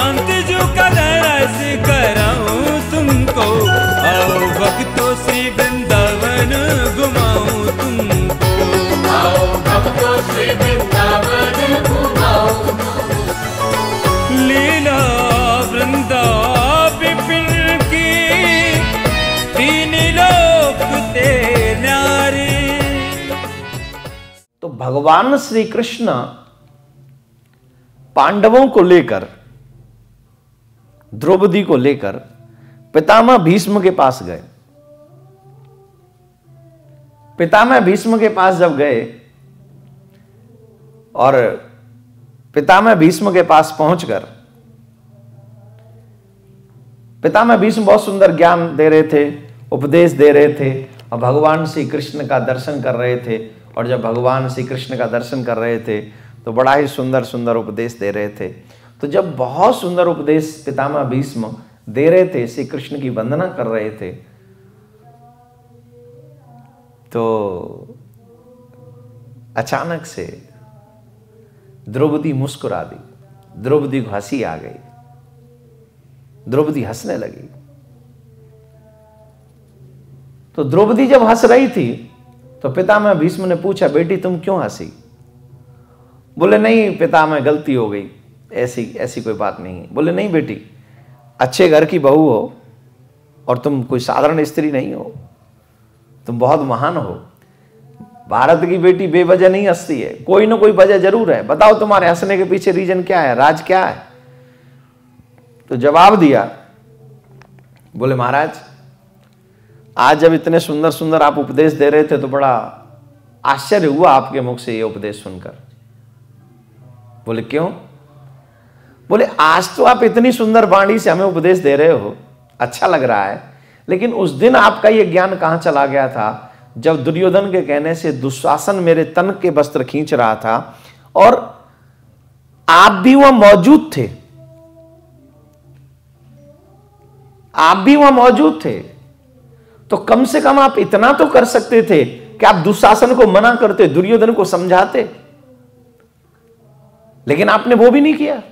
शांति जो का दरस कराऊं तुमको आओ भक्तों श्री वृंदावन घुमाऊं तुमको। आओ भक्तों श्री वृंदावन घुमाओ लीला वृंदा विपिन की तीन लोक ते न्यारे। तो भगवान श्री कृष्ण पांडवों को लेकर द्रौपदी को लेकर पितामह भीष्म के पास गए। पितामह भीष्म के पास जब गए और पितामह भीष्म के पास पहुंचकर, पितामह भीष्म बहुत सुंदर ज्ञान दे रहे थे, उपदेश दे रहे थे और भगवान श्री कृष्ण का दर्शन कर रहे थे और जब भगवान श्री कृष्ण का दर्शन कर रहे थे तो बड़ा ही सुंदर सुंदर उपदेश दे रहे थे। तो जब बहुत सुंदर उपदेश पितामह भीष्म दे रहे थे, श्री कृष्ण की वंदना कर रहे थे तो अचानक से द्रौपदी मुस्कुरा दी, द्रौपदी को हँसी आ गई, द्रौपदी हंसने लगी। तो द्रौपदी जब हंस रही थी तो पितामह भीष्म ने पूछा, बेटी, तुम क्यों हँसी? बोले, नहीं, पितामह, गलती हो गई। ऐसी ऐसी कोई बात नहीं है। बोले, नहीं बेटी, अच्छे घर की बहू हो और तुम कोई साधारण स्त्री नहीं हो, तुम बहुत महान हो। भारत की बेटी बेवजह नहीं हंसती है। कोई ना कोई वजह ज़रूर है। बताओ तुम्हारे हंसने के पीछे रीजन क्या है? राज क्या है? तो जवाब दिया, बोले, महाराज, आज जब इतने सुंदर सुंदर आप उपदेश दे रहे थे तो बड़ा आश्चर्य हुआ आपके मुख से ये उपदेश सुनकर। बोले, क्यों? बोले, आज तो आप इतनी सुंदर वाणी से हमें उपदेश दे रहे हो। अच्छा लग रहा है। लेकिन उस दिन आपका ये ज्ञान कहाँ चला गया था? जब दुर्योधन के कहने से दुशासन मेरे तन के वस्त्र खींच रहा था और आप भी वहाँ मौजूद थे। आप भी वहाँ मौजूद थे। तो कम से कम आप इतना तो कर सकते थे कि आप दुशासन को मना करते, दुर्योधन को समझाते। लेकिन आपने वो भी नहीं किया।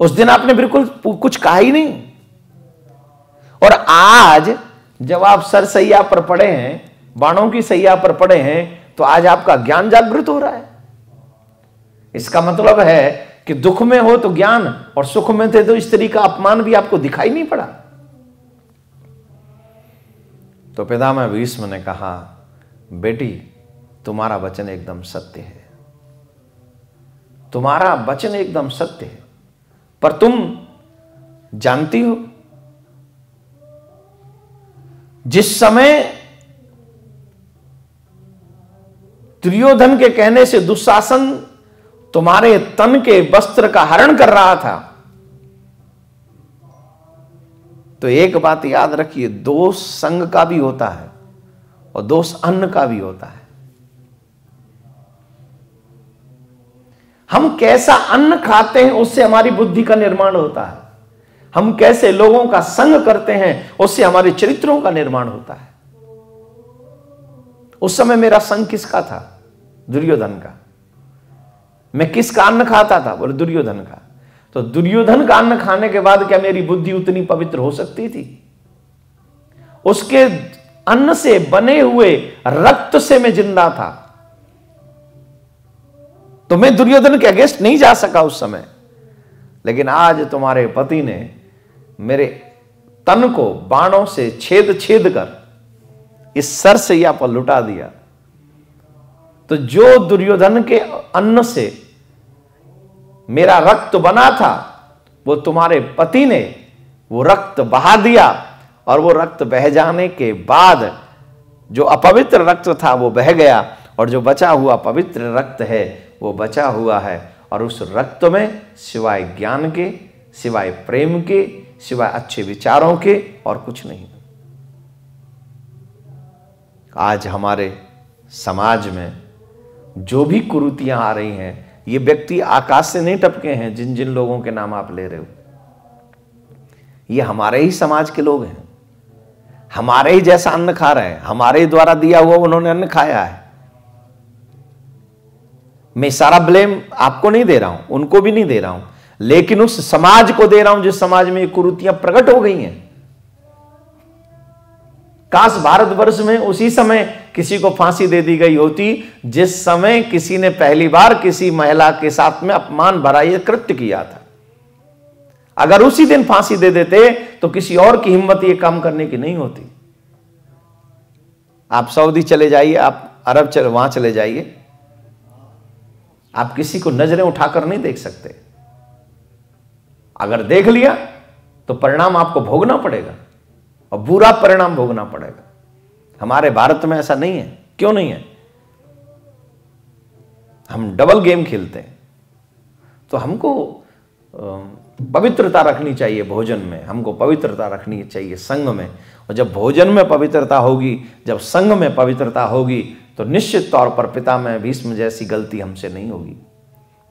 उस दिन आपने बिल्कुल कुछ कहा ही नहीं। और आज जब आप सर सैया पर पड़े हैं, बाणों की सैया पर पड़े हैं तो आज आपका ज्ञान जागृत हो रहा है। इसका मतलब है कि दुख में हो तो ज्ञान और सुख में थे तो स्त्री का अपमान भी आपको दिखाई नहीं पड़ा। तो पितामह भीष्म ने कहा, बेटी, तुम्हारा वचन एकदम सत्य है। तुम्हारा वचन एकदम सत्य है। पर तुम जानती हो? जिस समय दुर्योधन के कहने से दुशासन तुम्हारे तन के वस्त्र का हरण कर रहा था तो एक बात याद रखिए, दोष संग का भी होता है और दोष अन्न का भी होता है। हम कैसा अन्न खाते हैं, उससे हमारी बुद्धि का निर्माण होता है। हम कैसे लोगों का संग करते हैं, उससे हमारे चरित्रों का निर्माण होता है। उस समय मेरा संग किसका था? दुर्योधन का। मैं किसका अन्न खाता था? बोले, दुर्योधन का। तो दुर्योधन का अन्न खाने के बाद क्या मेरी बुद्धि उतनी पवित्र हो सकती थी? उसके अन्न से बने हुए रक्त से मैं ज़िंदा था। तो मैं दुर्योधन के अगेंस्ट नहीं जा सका उस समय। लेकिन आज तुम्हारे पति ने मेरे तन को बाणों से छेद छेद कर इस सर सैया पर लुटा दिया। तो जो दुर्योधन के अन्न से मेरा रक्त बना था, वो तुम्हारे पति ने वो रक्त बहा दिया और वो रक्त बह जाने के बाद जो अपवित्र रक्त था वो बह गया और जो बचा हुआ पवित्र रक्त है वो बचा हुआ है और उस रक्त में सिवाय ज्ञान के, सिवाय प्रेम के, सिवाय अच्छे विचारों के और कुछ नहीं। आज हमारे समाज में जो भी कुरुतियाँ आ रही हैं, ये व्यक्ति आकाश से नहीं टपके हैं जिन जिन लोगों के नाम आप ले रहे हो। ये हमारे ही समाज के लोग हैं। हमारे ही जैसा अन्न खा रहे हैं। हमारे ही द्वारा दिया हुआ उन्होंने अन्न खाया है। मैं सारा ब्लेम आपको नहीं दे रहा हूँ, उनको भी नहीं दे रहा हूँ। लेकिन उस समाज को दे रहा हूँ, जिस समाज में ये कुरुतियाँ प्रकट हो गई हैं। काश भारतवर्ष में उसी समय किसी को फांसी दे दी गई होती, जिस समय किसी ने पहली बार किसी महिला के साथ में अपमान भरा यह कृत्य किया था। अगर उसी दिन फांसी दे देते तो किसी और की हिम्मत यह काम करने की नहीं होती। आप सऊदी चले जाइए, आप अरब चले, वहाँ चले जाइए। आप किसी को नज़रें उठाकर नहीं देख सकते। अगर देख लिया तो परिणाम आपको भोगना पड़ेगा, और बुरा परिणाम भोगना पड़ेगा। हमारे भारत में ऐसा नहीं है। क्यों नहीं है? हम डबल गेम खेलते हैं। तो हमको पवित्रता रखनी चाहिए भोजन में। हमको पवित्रता रखनी चाहिए संघ में। और जब भोजन में पवित्रता होगी, जब संघ में पवित्रता होगी तो निश्चित तौर पर पिता में भीष्म जैसी गलती हमसे नहीं होगी।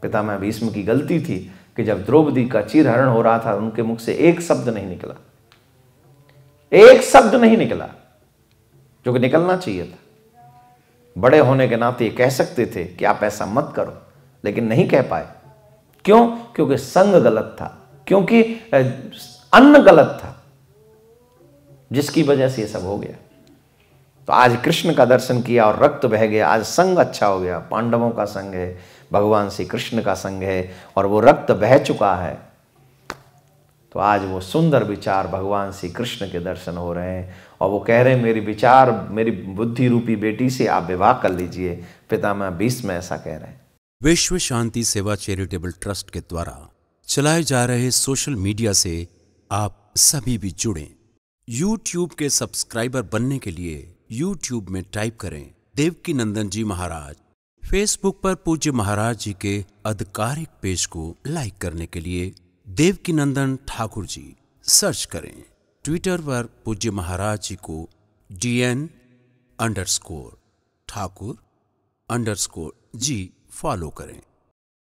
पिता में भीष्म की गलती थी कि जब द्रौपदी का चीरहरण हो रहा था, उनके मुख से एक शब्द नहीं निकला। एक शब्द नहीं निकला, जो कि निकलना चाहिए था। बड़े होने के नाते कह सकते थे कि आप ऐसा मत करो, लेकिन नहीं कह पाए। क्यों? क्योंकि संग गलत था, क्योंकि अन्न गलत था, जिसकी वजह से ये सब हो गया। तो आज कृष्ण का दर्शन किया और रक्त बह गया। आज संग अच्छा हो गया। पांडवों का संग है, भगवान श्री कृष्ण का संग है और वो रक्त बह चुका है। तो आज वो सुंदर विचार भगवान श्री कृष्ण के दर्शन हो रहे हैं और वो कह रहे हैं, मेरी विचार, मेरी बुद्धि रूपी बेटी से आप विवाह कर लीजिए। पिता मैं बीस में ऐसा कह रहे हैं। विश्व शांति सेवा चैरिटेबल ट्रस्ट के द्वारा चलाए जा रहे सोशल मीडिया से आप सभी भी जुड़ें। यूट्यूब के सब्सक्राइबर बनने के लिए यूट्यूब में टाइप करें देवकी नंदन जी महाराज। फेसबुक पर पूज्य महाराज जी के आधिकारिक पेज को लाइक करने के लिए देवकी नंदन ठाकुर जी सर्च करें। ट्विटर पर पूज्य महाराज जी को D DN underscore Thakur underscore ji follow करें।